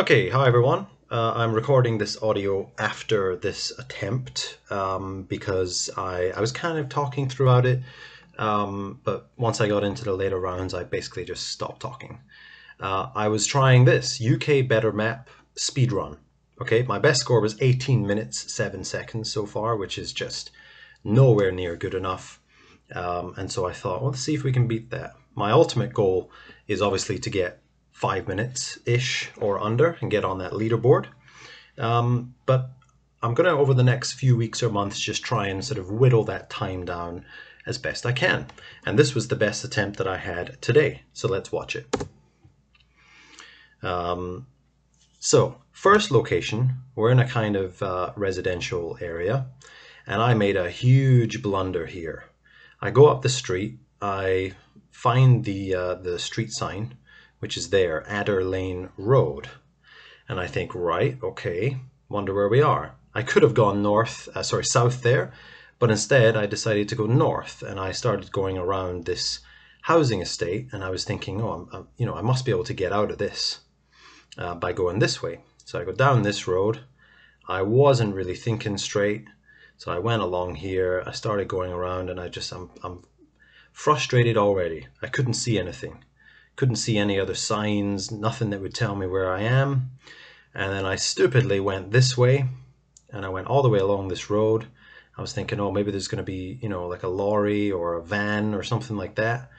Okay, hi everyone. Uh, I'm recording this audio after this attempt um, because I, I was kind of talking throughout it, um, but once I got into the later rounds, I basically just stopped talking. Uh, I was trying this UK Better Map speedrun. Okay, my best score was 18 minutes 7 seconds so far, which is just nowhere near good enough. Um, and so I thought, well, let's see if we can beat that. My ultimate goal is obviously to get five minutes ish or under and get on that leaderboard. Um, but I'm going to, over the next few weeks or months, just try and sort of whittle that time down as best I can. And this was the best attempt that I had today. So let's watch it. Um, so, first location, we're in a kind of uh, residential area, and I made a huge blunder here. I go up the street, I find the uh, the street sign, which is there, Adder Lane Road. And I think, right, okay, wonder where we are. I could have gone north, uh, sorry, south there, but instead I decided to go north and I started going around this housing estate and I was thinking, oh, I'm, I'm, you know, I must be able to get out of this uh, by going this way. So I go down this road. I wasn't really thinking straight. So I went along here, I started going around and I just, I'm, I'm frustrated already. I couldn't see anything couldn't see any other signs, nothing that would tell me where I am. And then I stupidly went this way and I went all the way along this road. I was thinking, oh, maybe there's going to be, you know, like a lorry or a van or something like that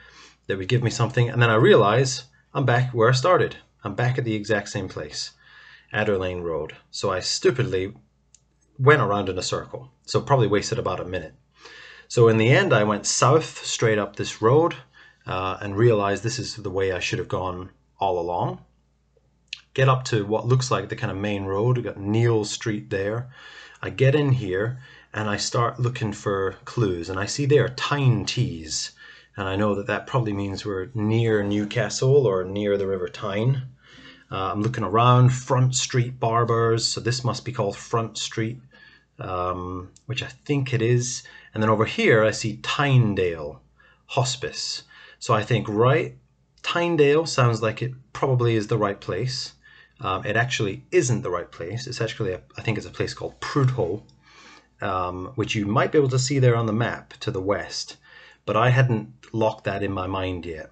that would give me something. And then I realize I'm back where I started. I'm back at the exact same place, Adder Lane Road. So I stupidly went around in a circle. So probably wasted about a minute. So in the end, I went south straight up this road uh, and realize this is the way I should have gone all along. Get up to what looks like the kind of main road. We've got Neil Street there. I get in here and I start looking for clues and I see there Tyne Tees and I know that that probably means we're near Newcastle or near the River Tyne. Uh, I'm looking around Front Street Barbers, so this must be called Front Street, um, which I think it is. And then over here I see Tynedale Hospice. So I think, right, Tynedale sounds like it probably is the right place. Um, it actually isn't the right place. It's actually, a, I think it's a place called Prudhoe, um, which you might be able to see there on the map to the west. But I hadn't locked that in my mind yet.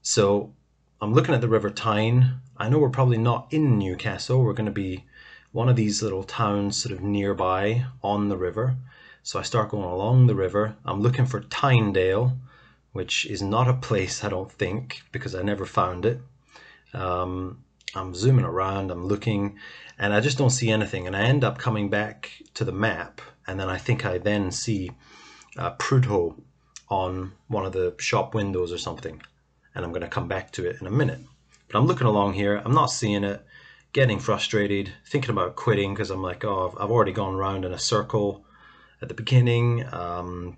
So I'm looking at the River Tyne. I know we're probably not in Newcastle. We're going to be one of these little towns sort of nearby on the river. So I start going along the river. I'm looking for Tynedale which is not a place I don't think because I never found it. Um, I'm zooming around, I'm looking, and I just don't see anything. And I end up coming back to the map, and then I think I then see uh, Prudhoe on one of the shop windows or something. And I'm going to come back to it in a minute. But I'm looking along here, I'm not seeing it, getting frustrated, thinking about quitting because I'm like, oh, I've already gone around in a circle at the beginning. Um,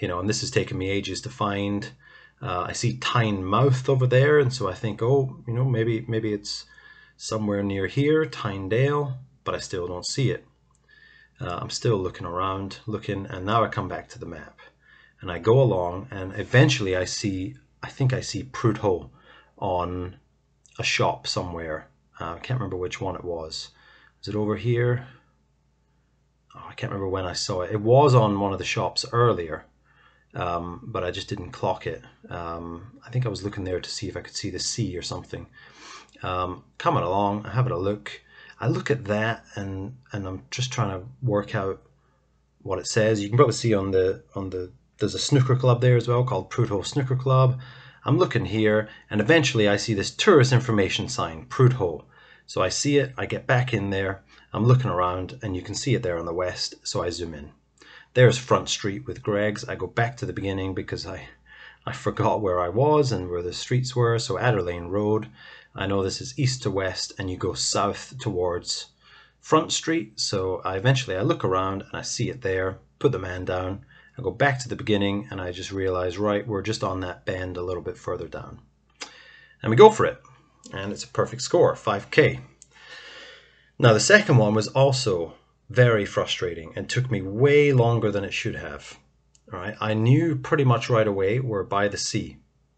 you know, and this has taken me ages to find. Uh, I see Tynemouth over there, and so I think, oh, you know, maybe maybe it's somewhere near here, Tynedale, but I still don't see it. Uh, I'm still looking around, looking, and now I come back to the map, and I go along, and eventually I see, I think I see Prudhoe on a shop somewhere. Uh, I can't remember which one it was. Is it over here? Oh, I can't remember when I saw it. It was on one of the shops earlier, um, but I just didn't clock it. Um, I think I was looking there to see if I could see the sea or something. Um, coming along, I'm having a look. I look at that and and I'm just trying to work out what it says. You can probably see on the on the there's a snooker club there as well called Prudhoe Snooker Club. I'm looking here and eventually I see this tourist information sign, Prudhoe. So I see it, I get back in there, I'm looking around and you can see it there on the west, so I zoom in. There's Front Street with Greggs. I go back to the beginning because I, I forgot where I was and where the streets were. So Adder Lane Road. I know this is east to west and you go south towards Front Street. So I eventually I look around and I see it there, put the man down. I go back to the beginning and I just realize, right, we're just on that bend a little bit further down. And we go for it. And it's a perfect score, 5K. Now the second one was also very frustrating and took me way longer than it should have. All right, I knew pretty much right away we're by the sea,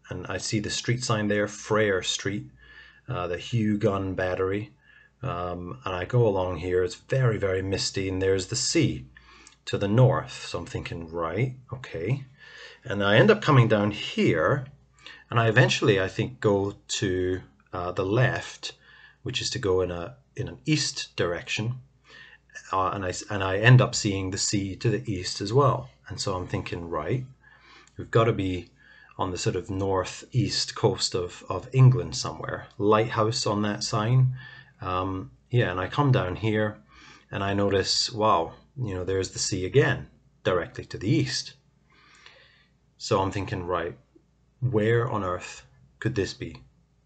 and I see the street sign there, Frere Street. uh, the Heugh Gun Battery. Um, and I go along here, it's very, very misty, and there's the sea to the north. So I'm thinking, right, okay. And I end up coming down here, and I eventually, I think, go to uh, the left, which is to go in a in an east direction, uh, and I and I end up seeing the sea to the east as well. And so I'm thinking, right, we've got to be on the sort of northeast coast of of England somewhere. Lighthouse on that sign, um, yeah. And I come down here, and I notice, wow, you know, there's the sea again, directly to the east. So I'm thinking, right, where on earth could this be?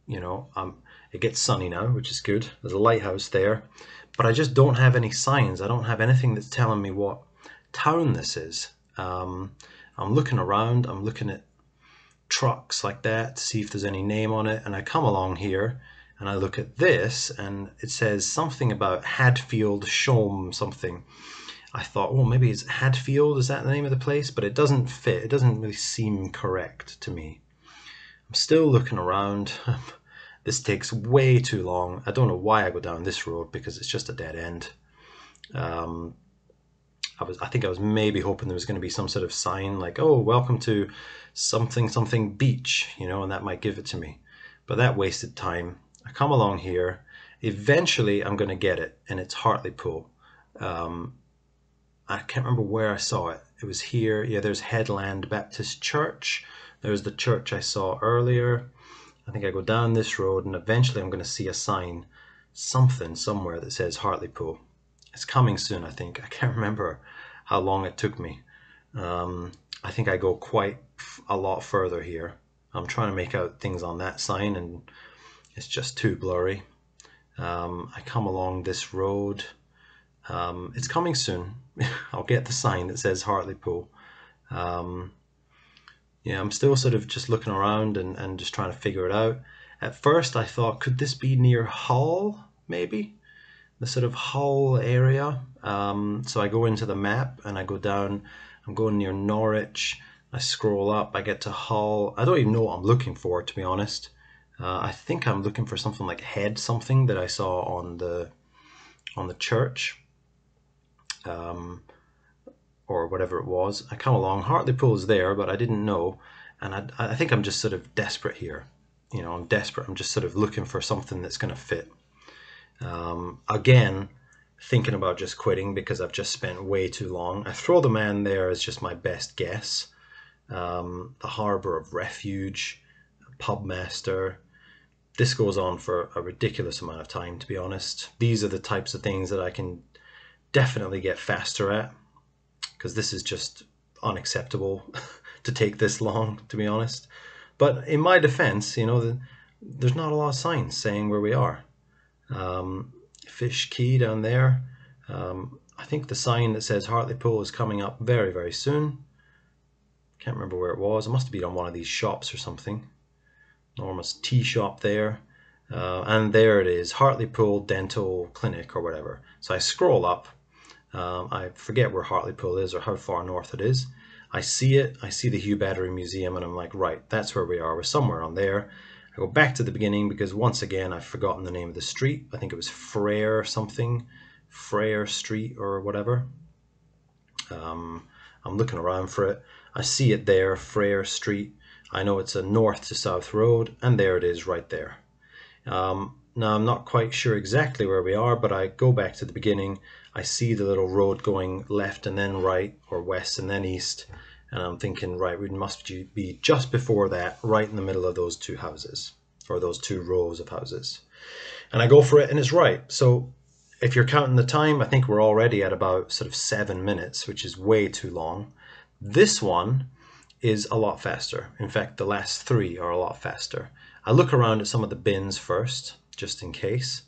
You know, um, it gets sunny now, which is good. There's a lighthouse there, but I just don't have any signs. I don't have anything that's telling me what town this is. Um, I'm looking around, I'm looking at trucks like that to see if there's any name on it, and I come along here and I look at this and it says something about Hadfield Shome something. I thought, well, maybe it's Hadfield, is that the name of the place? But it doesn't fit, it doesn't really seem correct to me. I'm still looking around. this takes way too long. I don't know why I go down this road because it's just a dead end. Um, I was, I think I was maybe hoping there was going to be some sort of sign like, "Oh, welcome to something something beach," you know, and that might give it to me. But that wasted time. I come along here. Eventually, I'm going to get it, and it's Hartlepool. Um, I can't remember where I saw it. It was here. Yeah, there's Headland Baptist Church. There's the church I saw earlier. I think I go down this road and eventually I'm going to see a sign, something somewhere that says Hartlepool. It's coming soon, I think. I can't remember how long it took me. Um, I think I go quite a lot further here. I'm trying to make out things on that sign and it's just too blurry. Um, I come along this road. Um, it's coming soon. I'll get the sign that says Hartlepool. Um, yeah, I'm still sort of just looking around and, and just trying to figure it out. At first, I thought, could this be near Hull, maybe? The sort of Hull area. Um, so I go into the map and I go down. I'm going near Norwich. I scroll up. I get to Hull. I don't even know what I'm looking for, to be honest. Uh, I think I'm looking for something like head something that I saw on the on the church. Um, or whatever it was. I come along, Hartlepool is there, but I didn't know, and I, I think I'm just sort of desperate here. You know, I'm desperate. I'm just sort of looking for something that's going to fit. Um, again, thinking about just quitting because I've just spent way too long. I throw the man there as just my best guess. Um, the Harbour of Refuge, Pubmaster. This goes on for a ridiculous amount of time, to be honest. These are the types of things that I can definitely get faster at because this is just unacceptable to take this long, to be honest. But in my defense, you know, the, there's not a lot of signs saying where we are. Um, Fish Quay down there. Um, I think the sign that says Hartlepool is coming up very, very soon. Can't remember where it was. It must have been on one of these shops or something. Enormous tea shop there. Uh, and there it is, Hartlepool Dental Clinic or whatever. So I scroll up um, I forget where Hartlepool is or how far north it is. I see it, I see the Heugh Battery Museum, and I'm like, right, that's where we are. We're somewhere on there. I go back to the beginning because once again, I've forgotten the name of the street. I think it was Frere something, Frere Street or whatever. Um, I'm looking around for it. I see it there, Frere Street. I know it's a north to south road, and there it is right there. Um, now, I'm not quite sure exactly where we are, but I go back to the beginning. I see the little road going left and then right, or west and then east, and I'm thinking, right, we must be just before that, right in the middle of those two houses, or those two rows of houses. And I go for it, and it's right. So if you're counting the time, I think we're already at about sort of seven minutes, which is way too long. This one is a lot faster. In fact, the last three are a lot faster. I look around at some of the bins first, just in case.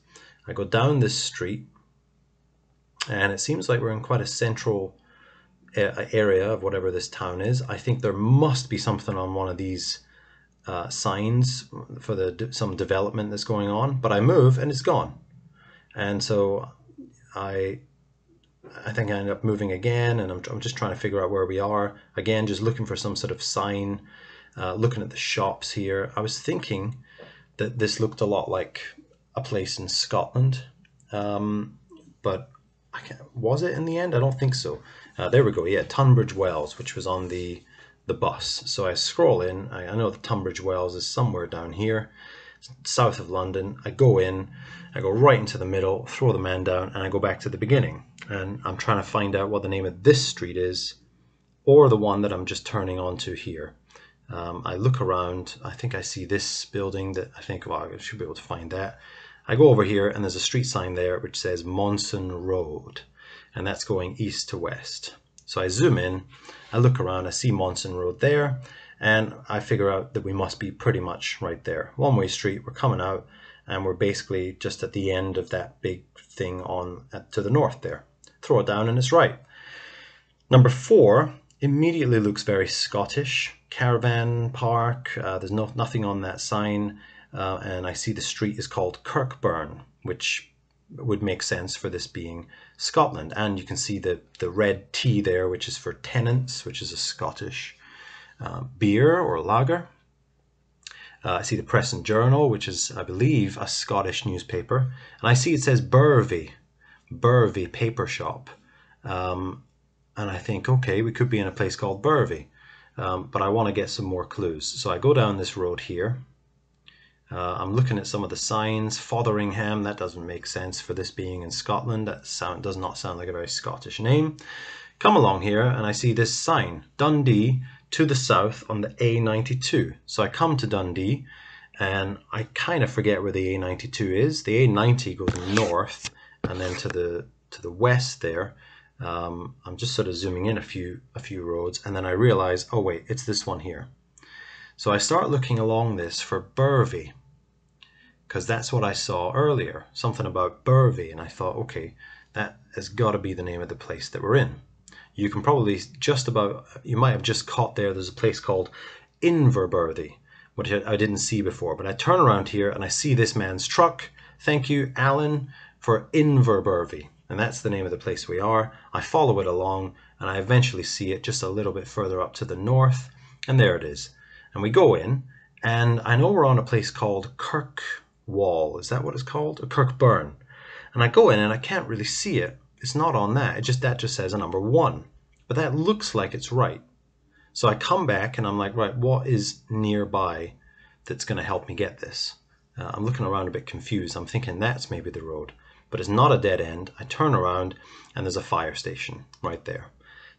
I go down this street and it seems like we're in quite a central area of whatever this town is. I think there must be something on one of these uh, signs for the some development that's going on. But I move and it's gone, and so I I think I end up moving again, and I'm, I'm just trying to figure out where we are again, just looking for some sort of sign. Uh, looking at the shops here, I was thinking that this looked a lot like a place in Scotland. Um, but was it in the end? I don't think so. Uh, there we go. Yeah, Tunbridge Wells, which was on the the bus. So I scroll in. I, I know the Tunbridge Wells is somewhere down here, south of London. I go in. I go right into the middle, throw the man down, and I go back to the beginning. And I'm trying to find out what the name of this street is, or the one that I'm just turning onto here. Um, I look around. I think I see this building that I think, well, I should be able to find that. I go over here and there's a street sign there which says Monson Road and that's going east to west. So I zoom in, I look around, I see Monson Road there and I figure out that we must be pretty much right there. One way street, we're coming out and we're basically just at the end of that big thing on at, to the north there. Throw it down and it's right. Number four immediately looks very Scottish. Caravan park, uh, there's no, nothing on that sign uh, and I see the street is called Kirkburn, which would make sense for this being Scotland. And you can see the, the red T there, which is for Tennent's, which is a Scottish uh, beer or lager. Uh, I see the Press and Journal, which is, I believe, a Scottish newspaper. And I see it says Bervie, Bervie Paper Shop. Um, and I think, okay, we could be in a place called Bervie. Um, but I want to get some more clues. So I go down this road here uh, I'm looking at some of the signs. Fotheringham, that doesn't make sense for this being in Scotland. That sound does not sound like a very Scottish name. Come along here and I see this sign, Dundee to the south on the A92. So I come to Dundee and I kind of forget where the A92 is. The A90 goes north and then to the to the west there. Um, I'm just sort of zooming in a few a few roads and then I realize, oh wait, it's this one here. So I start looking along this for Bervie because that's what I saw earlier, something about Bervie, and I thought, okay, that has got to be the name of the place that we're in. You can probably just about, you might have just caught there, there's a place called Inverbervie, which I didn't see before, but I turn around here and I see this man's truck. Thank you, Alan, for Inverbervie, and that's the name of the place we are. I follow it along, and I eventually see it just a little bit further up to the north, and there it is. And we go in, and I know we're on a place called Kirk wall. Is that what it's called? A Kirkburn. And I go in and I can't really see it. It's not on that. It just that just says a number one. But that looks like it's right. So I come back and I'm like, right, what is nearby that's going to help me get this? Uh, I'm looking around a bit confused. I'm thinking that's maybe the road, but it's not a dead end. I turn around and there's a fire station right there.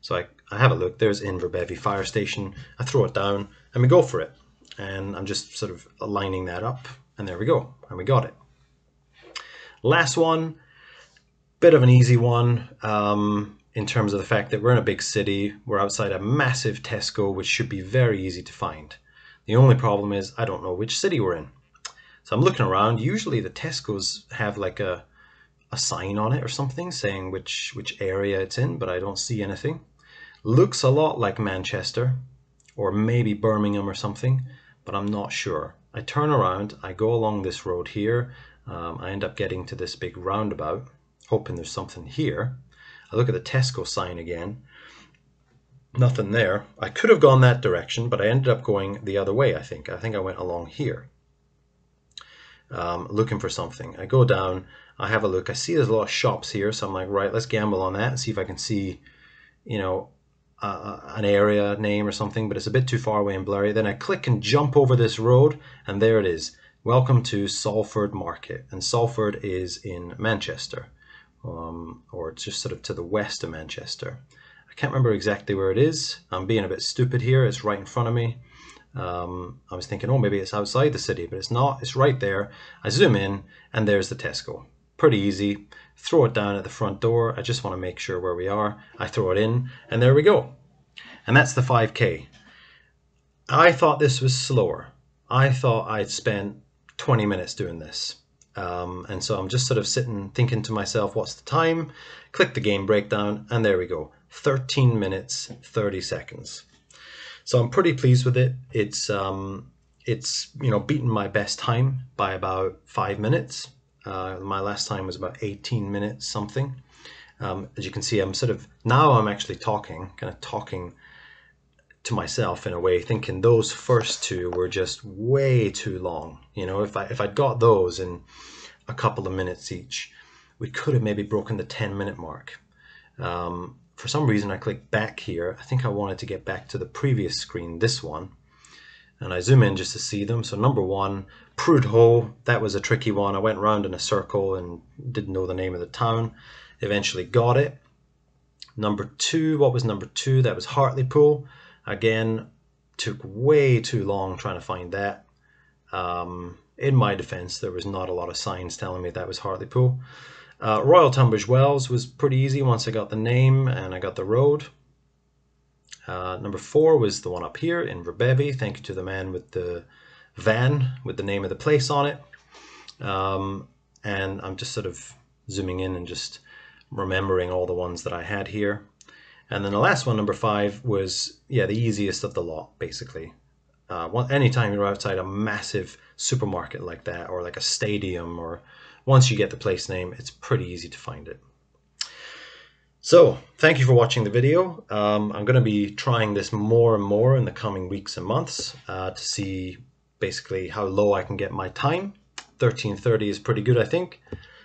So I, I have a look. There's Inverbervie fire station. I throw it down and we go for it. And I'm just sort of lining that up and there we go. And we got it. Last one, bit of an easy one um, in terms of the fact that we're in a big city. We're outside a massive Tesco, which should be very easy to find. The only problem is I don't know which city we're in. So I'm looking around. Usually the Tesco's have like a, a sign on it or something saying which, which area it's in, but I don't see anything. Looks a lot like Manchester or maybe Birmingham or something, but I'm not sure. I turn around, I go along this road here, um, I end up getting to this big roundabout, hoping there's something here. I look at the Tesco sign again, nothing there. I could have gone that direction, but I ended up going the other way, I think. I think I went along here, um, looking for something. I go down, I have a look, I see there's a lot of shops here, so I'm like, right, let's gamble on that and see if I can see, you know, uh, an area name or something, but it's a bit too far away and blurry. Then I click and jump over this road, and there it is. Welcome to Salford Market. And Salford is in Manchester, um, or it's just sort of to the west of Manchester. I can't remember exactly where it is. I'm being a bit stupid here. It's right in front of me. Um, I was thinking, oh, maybe it's outside the city, but it's not. It's right there. I zoom in, and there's the Tesco. Pretty easy throw it down at the front door. I just want to make sure where we are. I throw it in, and there we go. And that's the 5K. I thought this was slower. I thought I'd spent 20 minutes doing this. Um, and so I'm just sort of sitting thinking to myself, what's the time? Click the game breakdown, and there we go. 13 minutes, 30 seconds. So I'm pretty pleased with it. It's um, it's you know beaten my best time by about five minutes. Uh, my last time was about 18 minutes something. Um, as you can see, I'm sort of, now I'm actually talking, kind of talking to myself in a way, thinking those first two were just way too long. You know, if I if I'd got those in a couple of minutes each, we could have maybe broken the 10 minute mark. Um, for some reason, I clicked back here. I think I wanted to get back to the previous screen, this one, and I zoom in just to see them. So number one, Prudhoe, that was a tricky one. I went round in a circle and didn't know the name of the town. Eventually got it. Number two, what was number two? That was Hartlepool. Again, took way too long trying to find that. Um, in my defense, there was not a lot of signs telling me that was Hartlepool. Uh, Royal Tunbridge Wells was pretty easy once I got the name and I got the road. Uh, number four was the one up here in Inverbervie. Thank you to the man with the van with the name of the place on it. Um, and I'm just sort of zooming in and just remembering all the ones that I had here. And then the last one, number five, was, yeah, the easiest of the lot, basically. Uh, anytime you're outside a massive supermarket like that, or like a stadium, or once you get the place name, it's pretty easy to find it. So, thank you for watching the video. Um, I'm going to be trying this more and more in the coming weeks and months uh, to see basically how low I can get my time. 1330 is pretty good, I think.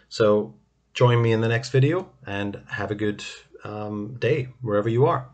So, join me in the next video and have a good um, day wherever you are.